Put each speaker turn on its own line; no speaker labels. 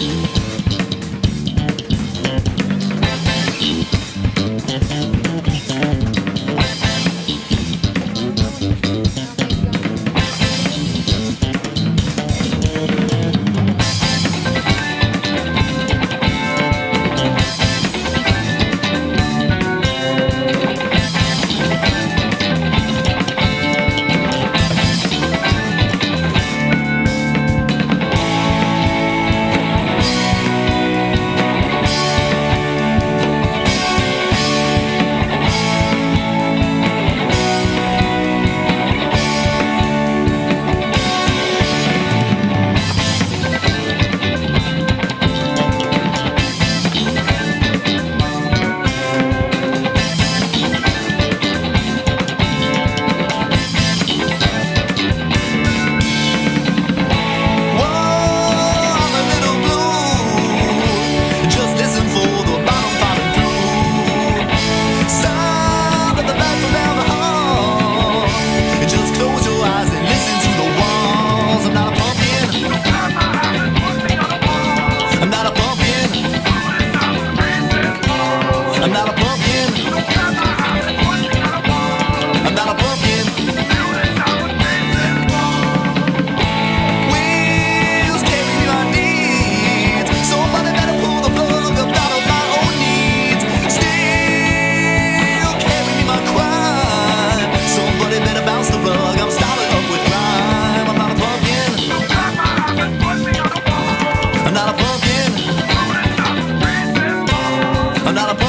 each. another